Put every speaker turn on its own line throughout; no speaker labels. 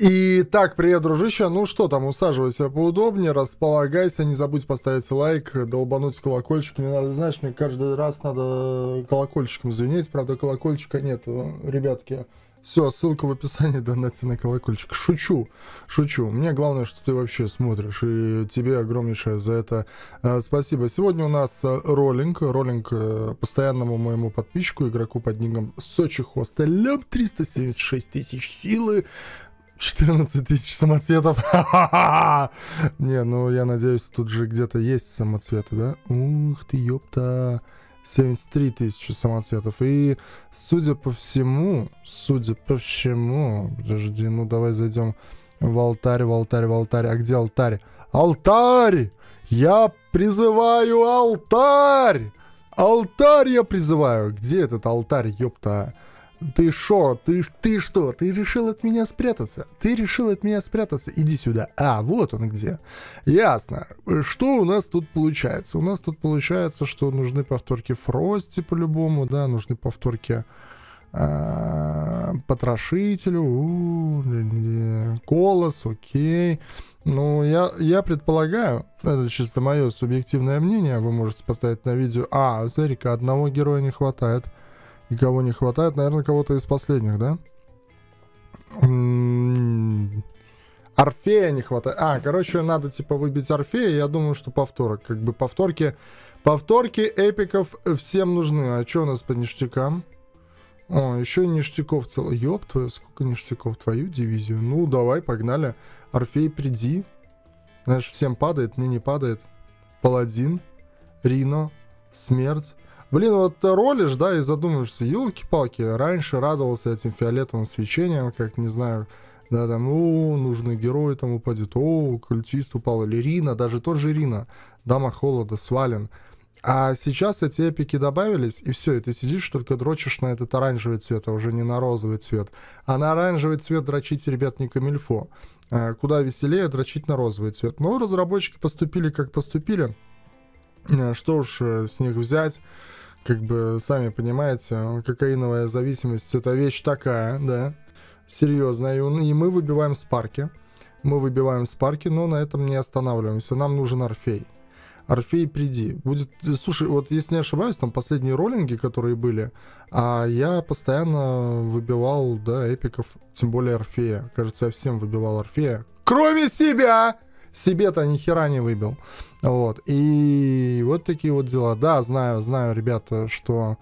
Итак, привет, дружище. Ну что там, усаживайся поудобнее, располагайся, не забудь поставить лайк, долбануть колокольчик. Мне надо, знаешь, мне каждый раз надо колокольчиком звенеть, правда, колокольчика нет, ребятки. Все, ссылка в описании, донати на колокольчик. Шучу, шучу. Мне главное, что ты вообще смотришь, и тебе огромнейшее за это э, спасибо. Сегодня у нас э, роллинг, роллинг э, постоянному моему подписчику, игроку под ником Сочи Хостелем, 376 тысяч силы. 14 тысяч самоцветов. Не, ну я надеюсь, тут же где-то есть самоцветы, да? Ух ты, ёпта. 73 тысячи самоцветов. И, судя по всему, судя по всему, подожди, ну давай зайдем в алтарь, в алтарь, в алтарь. А где алтарь? Алтарь! Я призываю алтарь! Алтарь я призываю! Где этот алтарь, ёпта? Ты шо? Ты, ты что? Ты решил от меня спрятаться? Ты решил от меня спрятаться? Иди сюда. А, вот он где. Ясно. Что у нас тут получается? У нас тут получается, что нужны повторки Фрости по-любому, да, нужны повторки а, Потрошителю, Колос, окей. Ну, я, я предполагаю, это чисто мое субъективное мнение, вы можете поставить на видео. А, смотри-ка, одного героя не хватает. И кого не хватает, наверное, кого-то из последних, да? Орфея не хватает. А, короче, надо типа выбить Орфея. Я думаю, что повторок. Как бы повторки. Повторки эпиков всем нужны. А что у нас по ништякам? О, еще ништяков целый. Ёб твою, сколько ништяков твою дивизию. Ну, давай, погнали. Орфей, приди. Знаешь, всем падает, мне не падает. Паладин, Рино, Смерть. Блин, вот ты ролишь, да, и задумаешься, елки-палки, раньше радовался этим фиолетовым свечением, как, не знаю, да, там, о, нужный герой там упадет, о, культист упал, или Рина, даже тот же Рина, Дама Холода, Свален. А сейчас эти эпики добавились, и все, и ты сидишь, только дрочишь на этот оранжевый цвет, а уже не на розовый цвет. А на оранжевый цвет дрочить, ребят, не камильфо. А куда веселее дрочить на розовый цвет. Но разработчики поступили, как поступили. А что уж э, с них взять как бы, сами понимаете, кокаиновая зависимость это вещь такая, да, серьезная, и мы выбиваем спарки, мы выбиваем спарки, но на этом не останавливаемся, нам нужен Орфей. Орфей, приди. Будет, слушай, вот если не ошибаюсь, там последние роллинги, которые были, а я постоянно выбивал, да, эпиков, тем более Орфея. Кажется, я всем выбивал Орфея. Кроме себя! себе-то ни хера не выбил. Вот. И вот такие вот дела. Да, знаю, знаю, ребята, что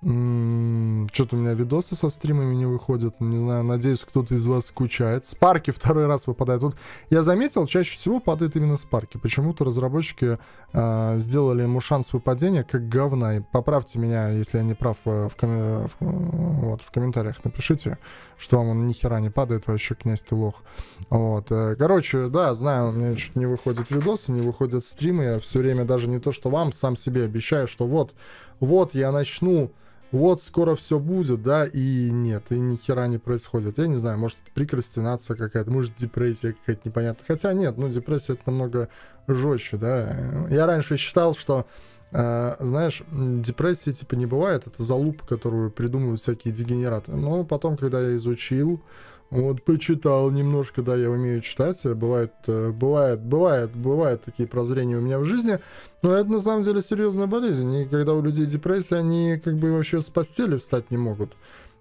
что-то у меня видосы со стримами не выходят. Не знаю, надеюсь, кто-то из вас скучает. Спарки второй раз выпадают. Вот я заметил, чаще всего падает именно спарки. Почему-то разработчики э, сделали ему шанс выпадения как говна. И поправьте меня, если я не прав э, в, ком... вот, в комментариях. Напишите, что вам он ни хера не падает, вообще князь ты лох. Вот. Э, короче, да, знаю, у меня чуть не выходят видосы, не выходят стримы. Я все время даже не то, что вам, сам себе обещаю, что вот, вот я начну вот скоро все будет, да, и нет, и ни хера не происходит. Я не знаю, может прикрастинация какая-то, может депрессия какая-то непонятная. Хотя нет, ну депрессия это намного жестче, да. Я раньше считал, что Uh, знаешь, депрессии типа не бывает, это залупа, которую придумывают всякие дегенераты. Но потом, когда я изучил, вот почитал немножко, да, я умею читать. Бывает, э, бывает, бывает, бывают такие прозрения у меня в жизни. Но это на самом деле серьезная болезнь. И когда у людей депрессия, они как бы вообще с постели встать не могут.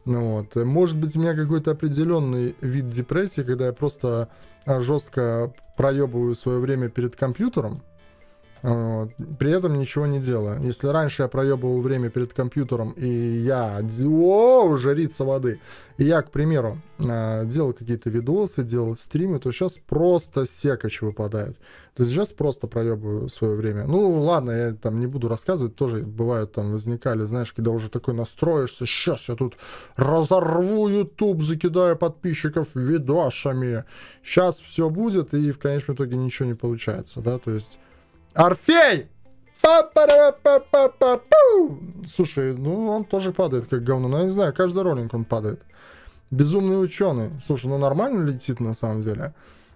Ну вот. Может быть, у меня какой-то определенный вид депрессии, когда я просто жестко проебываю свое время перед компьютером, вот. При этом ничего не делая. Если раньше я проебывал время перед компьютером, и я... О, жарится воды. И я, к примеру, а, делал какие-то видосы, делал стримы, то сейчас просто секач выпадает. То есть сейчас просто проебываю свое время. Ну, ладно, я там не буду рассказывать, тоже бывают там возникали, знаешь, когда уже такой настроишься, сейчас я тут разорву YouTube, закидаю подписчиков видосами. Сейчас все будет, и в конечном итоге ничего не получается, да, то есть Орфей! Слушай, ну он тоже падает как говно. Ну я не знаю, каждый роллинг он падает. Безумный ученый. Слушай, ну нормально летит на самом деле.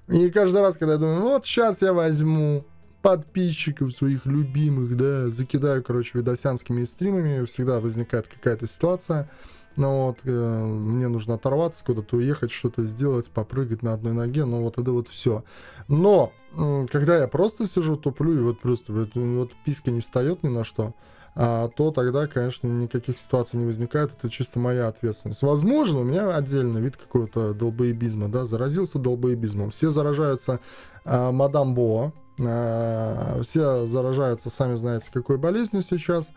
И каждый раз, когда я думаю, вот сейчас я возьму подписчиков своих любимых, да, закидаю, короче, видосянскими стримами, всегда возникает какая-то ситуация, ну вот, э, мне нужно оторваться, куда-то уехать, что-то сделать, попрыгать на одной ноге, ну вот это вот все. Но, э, когда я просто сижу, туплю, и вот просто вот, вот писка не встает ни на что, а, то тогда, конечно, никаких ситуаций не возникает, это чисто моя ответственность. Возможно, у меня отдельный вид какого-то долбоебизма, да, заразился долбоебизмом. Все заражаются а, мадам Бо, а, все заражаются, сами знаете, какой болезнью сейчас,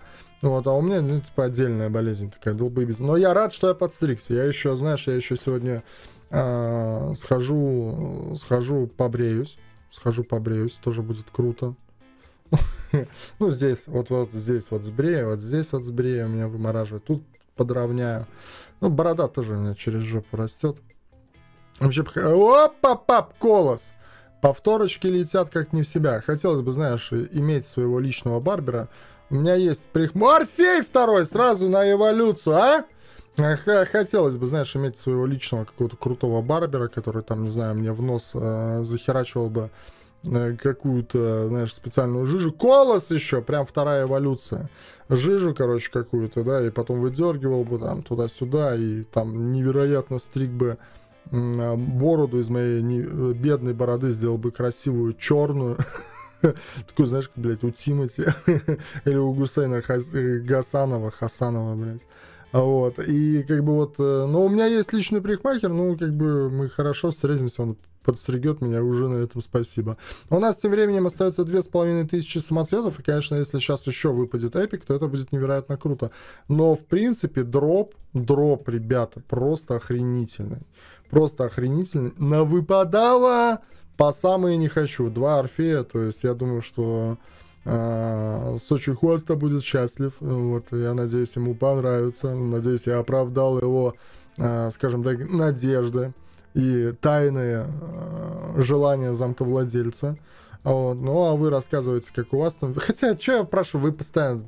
вот, а у меня, типа, отдельная болезнь такая, долбоебизм. Но я рад, что я подстригся, я еще, знаешь, я еще сегодня а, схожу, схожу побреюсь, схожу побреюсь, тоже будет круто. Ну, здесь, вот, вот здесь вот сбрею, вот здесь вот сбрею, меня вымораживает. Тут подровняю. Ну, борода тоже у меня через жопу растет. Вообще, опа, пап, колос! Повторочки летят как не в себя. Хотелось бы, знаешь, иметь своего личного барбера. У меня есть прих... Морфей второй сразу на эволюцию, а? Хотелось бы, знаешь, иметь своего личного какого-то крутого барбера, который там, не знаю, мне в нос э, захерачивал бы Э, какую-то, знаешь, специальную жижу. Колос еще, прям вторая эволюция. Жижу, короче, какую-то, да, и потом выдергивал бы там туда-сюда, и там невероятно стриг бы а, бороду из моей не, э, бедной бороды, сделал бы красивую черную. Такую, знаешь, как, блядь, у Тимати или у Гусейна э, Гасанова, Хасанова, блядь. Вот, и как бы вот, ну, у меня есть личный парикмахер, ну, как бы мы хорошо встретимся, он подстригет меня, уже на этом спасибо. У нас тем временем остается две с половиной тысячи самоцветов, и, конечно, если сейчас еще выпадет эпик, то это будет невероятно круто. Но, в принципе, дроп, дроп, ребята, просто охренительный. Просто охренительный. На выпадало по самые не хочу. Два Орфея, то есть я думаю, что э, Сочи Хоста будет счастлив. Вот, я надеюсь, ему понравится. Надеюсь, я оправдал его, э, скажем так, надежды и тайные э, желания замковладельца. Вот. Ну, а вы рассказываете, как у вас там... Хотя, что я прошу, вы постоянно...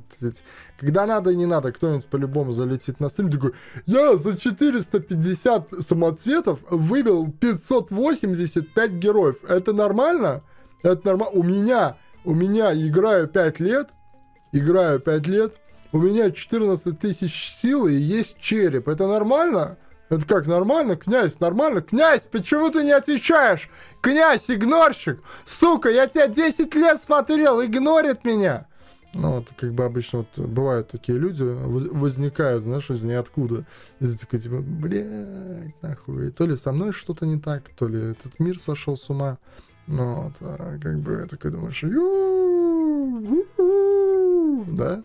Когда надо и не надо, кто-нибудь по-любому залетит на стрим, такой, я за 450 самоцветов выбил 585 героев. Это нормально? Это нормально? У меня, у меня играю 5 лет, играю 5 лет, у меня 14 тысяч сил и есть череп. Это нормально? Это как, нормально? Князь, нормально? Князь, почему ты не отвечаешь? Князь, игнорщик! Сука, я тебя 10 лет смотрел, игнорит меня! Ну, вот, как бы обычно вот бывают такие люди, возникают, знаешь, из ниоткуда. И ты такой, типа, блядь, нахуй. То ли со мной что-то не так, то ли этот мир сошел с ума. Ну, вот, а как бы такой думаешь, да.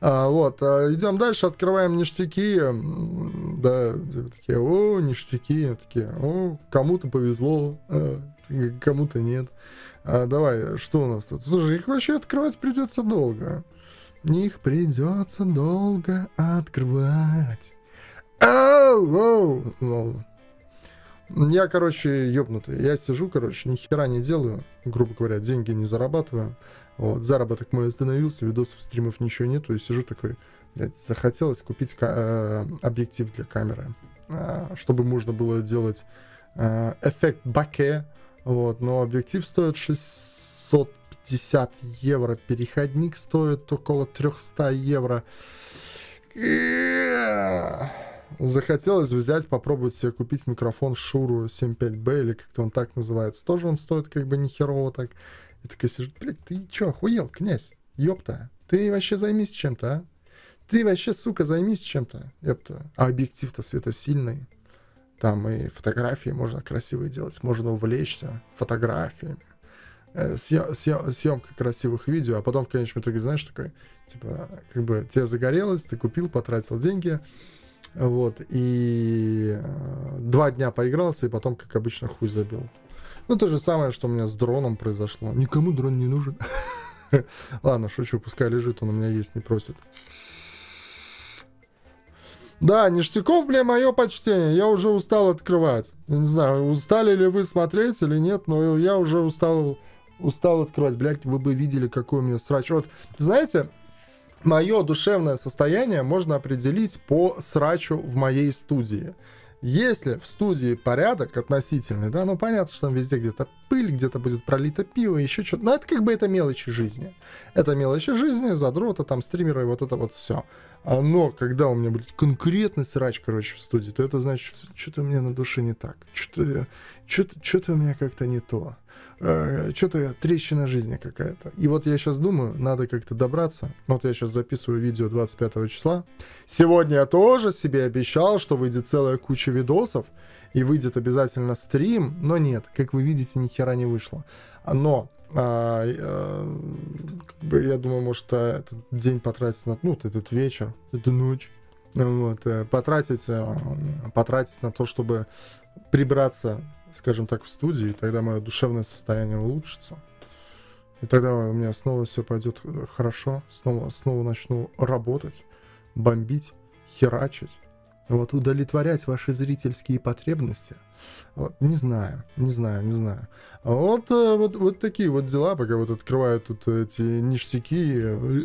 А, вот, а, идем дальше, открываем ништяки, да, типа такие, о, ништяки, такие, о, кому-то повезло, а, кому-то нет. А, давай, что у нас тут? Слушай, их вообще открывать придется долго. Их придется долго открывать. Оу, оу, оу. Я, короче, ёбнутый. Я сижу, короче, ни хера не делаю, грубо говоря, деньги не зарабатываю. Вот, заработок мой остановился, видосов, стримов ничего нету, и сижу такой, блядь, захотелось купить э, объектив для камеры, э, чтобы можно было делать э, эффект баке, вот, но объектив стоит 650 евро, переходник стоит около 300 евро. Захотелось взять, попробовать себе купить микрофон Шуру 75B, или как-то он так называется. Тоже он стоит как бы нехерово так. И такая сижу, блядь, ты чё, охуел, князь? Ёпта, ты вообще займись чем-то, а? Ты вообще, сука, займись чем-то, ёпта. А объектив-то светосильный. Там и фотографии можно красивые делать, можно увлечься фотографиями. Э, съемка красивых видео, а потом в конечном итоге, знаешь, такой, типа, как бы тебе загорелось, ты купил, потратил деньги, вот, и э, два дня поигрался, и потом, как обычно, хуй забил. Ну, то же самое, что у меня с дроном произошло. Никому дрон не нужен. Ладно, шучу, пускай лежит, он у меня есть, не просит. Да, ништяков, бля, мое почтение. Я уже устал открывать. Я не знаю, устали ли вы смотреть или нет, но я уже устал, устал открывать. Блять, вы бы видели, какой у меня срач. Вот, знаете, мое душевное состояние можно определить по срачу в моей студии. Если в студии порядок относительный, да, ну понятно, что там везде где-то пыль, где-то будет пролито пиво, еще что-то, но это как бы это мелочи жизни. Это мелочи жизни, задроты, там стримеры, вот это вот все. Но когда у меня будет конкретный срач, короче, в студии, то это значит, что-то у меня на душе не так. Что-то, что-то, что-то у меня как-то не то. Э, что-то трещина жизни какая-то. И вот я сейчас думаю, надо как-то добраться. Вот я сейчас записываю видео 25 числа. Сегодня я тоже себе обещал, что выйдет целая куча видосов. И выйдет обязательно стрим. Но нет, как вы видите, ни хера не вышло. Но а, а, как бы, я думаю, может, а, этот день потратить на, ну, этот вечер, эту ночь, вот, э, потратить, э, потратить на то, чтобы прибраться, скажем так, в студии, и тогда мое душевное состояние улучшится. И тогда у меня снова все пойдет э, хорошо, снова, снова начну работать, бомбить, херачить вот, удовлетворять ваши зрительские потребности. Вот, не знаю, не знаю, не знаю. Вот, э, вот, вот такие вот дела, пока вот открываю тут эти ништяки,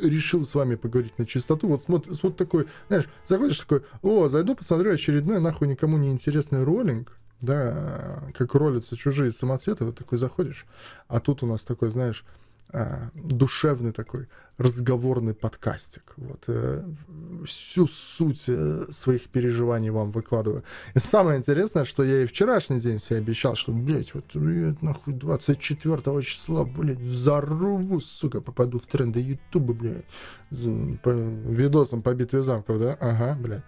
решил с вами поговорить на чистоту. Вот смотри, вот такой, знаешь, заходишь такой, о, зайду, посмотрю очередной нахуй никому не интересный роллинг, да, как ролятся чужие самоцветы, вот такой заходишь, а тут у нас такой, знаешь, а, душевный такой разговорный подкастик. Вот, э, всю суть э, своих переживаний вам выкладываю. И самое интересное, что я и вчерашний день себе обещал, что, блядь, вот я, нахуй 24 числа, блядь, взорву, сука, попаду в тренды Ютуба, блядь, по видосам по битве замков, да? Ага, блядь.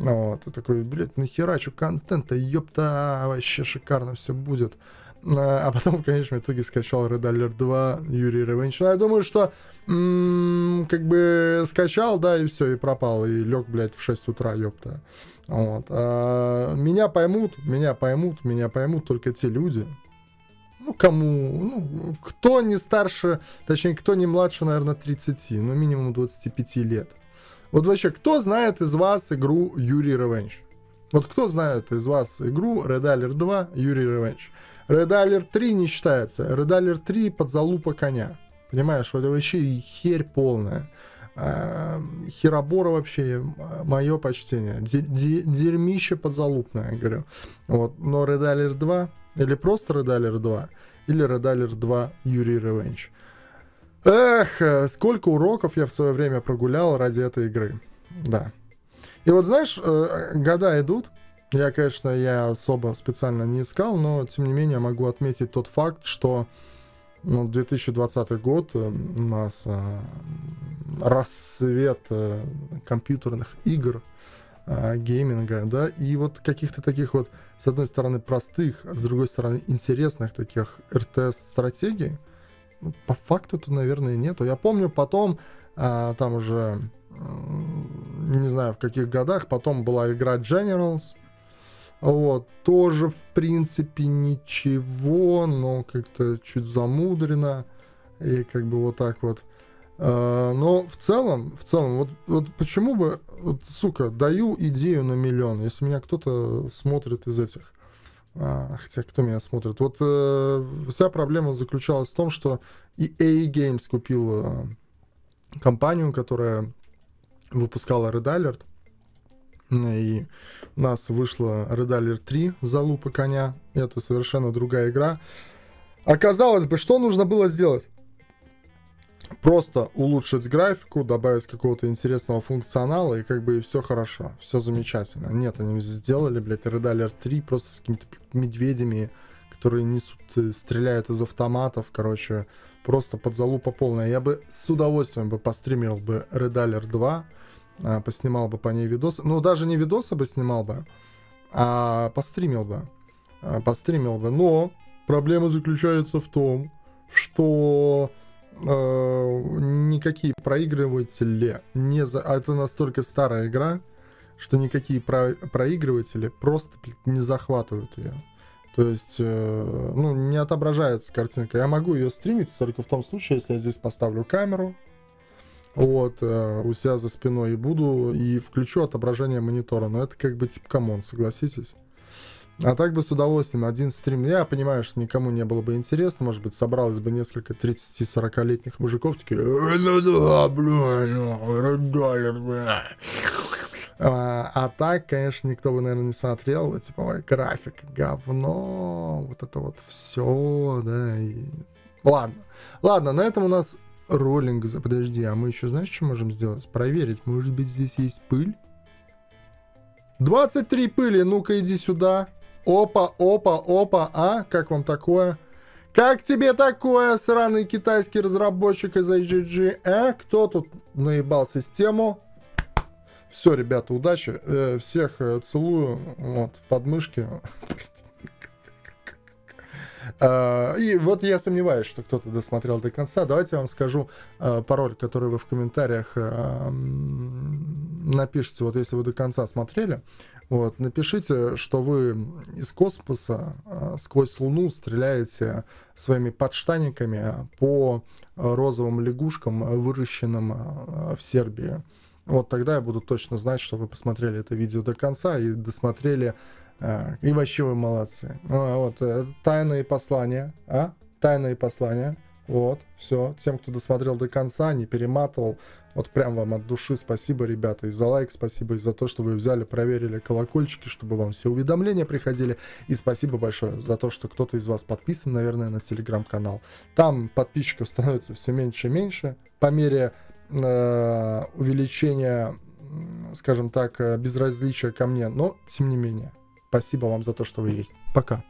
Вот, такой, блядь, нахерачу контента, ёпта, вообще шикарно все будет. А потом в конечном итоге скачал Red Alert 2 Юрий Revenge. Ну, я думаю, что м- как бы скачал, да, и все, и пропал. И лег, блядь, в 6 утра, ёпта. Вот. А, меня поймут, меня поймут, меня поймут только те люди, ну, кому, ну, кто не старше, точнее, кто не младше, наверное, 30, ну, минимум 25 лет. Вот вообще, кто знает из вас игру Юрий Revenge? Вот кто знает из вас игру Red Alert 2 Юрий Revenge? Red Alert 3 не считается. Red Alert 3 под залупа коня. Понимаешь, это вообще херь полная. А, херобора вообще, мое почтение. Дерьмище подзалупное, говорю. Вот. Но Red Alert 2, или просто Red Alert 2, или Red Alert 2 Юрий Revenge. Эх, сколько уроков я в свое время прогулял ради этой игры. Да. И вот знаешь, э, года идут, я, конечно, я особо специально не искал, но тем не менее могу отметить тот факт, что ну, 2020 год э, у нас э, рассвет э, компьютерных игр, э, гейминга, да, и вот каких-то таких вот, с одной стороны, простых, а с другой стороны, интересных таких RTS-стратегий, ну, по факту-то, наверное, нету. Я помню потом, э, там уже, э, не знаю в каких годах, потом была игра Generals, вот, тоже, в принципе, ничего, но как-то чуть замудрено. И как бы вот так вот. А, но в целом, в целом, вот, вот почему бы, вот, сука, даю идею на миллион, если меня кто-то смотрит из этих. А, хотя кто меня смотрит? Вот э, вся проблема заключалась в том, что EA Games купил э, компанию, которая выпускала Red Alert. И у нас вышла Red Alert 3 «Залупа коня». Это совершенно другая игра. Оказалось бы, что нужно было сделать? Просто улучшить графику, добавить какого-то интересного функционала, и как бы все хорошо, все замечательно. Нет, они сделали, блядь, Red Alert 3 просто с какими-то медведями, которые несут, э, стреляют из автоматов, короче, просто под залупа полная. Я бы с удовольствием бы постримил бы Red Alert 2, а, поснимал бы по ней видос. Ну, даже не видосы бы снимал бы, а постримил бы. А, постримил бы. Но проблема заключается в том, что э, никакие проигрыватели не за... А это настолько старая игра, что никакие про... проигрыватели просто не захватывают ее. То есть, э, ну, не отображается картинка. Я могу ее стримить только в том случае, если я здесь поставлю камеру, вот, э, у себя за спиной и буду, и включу отображение монитора. Но это как бы типа come on, согласитесь? А так бы с удовольствием один стрим. Я понимаю, что никому не было бы интересно. Может быть, собралось бы несколько 30-40-летних мужиков, такие, «Э, ну да, ну, бля. А, а так, конечно, никто бы, наверное, не смотрел. Типа, ой, график, говно, вот это вот все, да. И... Ладно. Ладно, на этом у нас роллинг. Подожди, а мы еще знаешь, что можем сделать? Проверить. Может быть, здесь есть пыль? 23 пыли, ну-ка иди сюда. Опа, опа, опа, а? Как вам такое? Как тебе такое, сраный китайский разработчик из IGG? А? Кто тут наебал систему? Все, ребята, удачи. Э, всех э, целую. Вот, в подмышке. А, и вот я сомневаюсь, что кто-то досмотрел до конца. Давайте я вам скажу а, пароль, который вы в комментариях а, напишите. Вот если вы до конца смотрели, вот, напишите, что вы из космоса сквозь Луну стреляете своими подштаниками по розовым лягушкам, выращенным в Сербии. Вот тогда я буду точно знать, что вы посмотрели это видео до конца и досмотрели и вообще вы молодцы. А, вот, э, тайные послания, а? Тайные послания. Вот, все. Тем, кто досмотрел до конца, не перематывал, вот прям вам от души спасибо, ребята, и за лайк спасибо, и за то, что вы взяли, проверили колокольчики, чтобы вам все уведомления приходили. И спасибо большое за то, что кто-то из вас подписан, наверное, на телеграм-канал. Там подписчиков становится все меньше и меньше. По мере э, увеличения, скажем так, э, безразличия ко мне, но тем не менее. Спасибо вам за то, что вы есть. Пока.